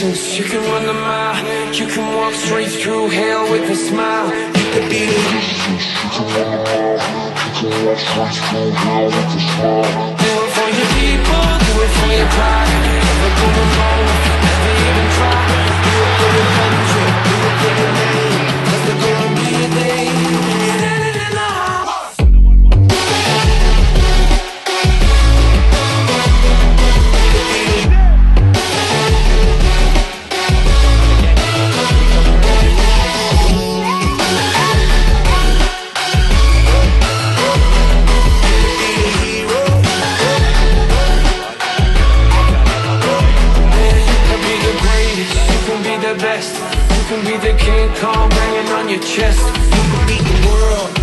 greatest You can run the mile You can walk straight through hell with a smile You could be the difference. You can walk through hell. You can walk Do it for your people, do it for your pride best. You can be the King Kong banging on your chest. You can beat the world.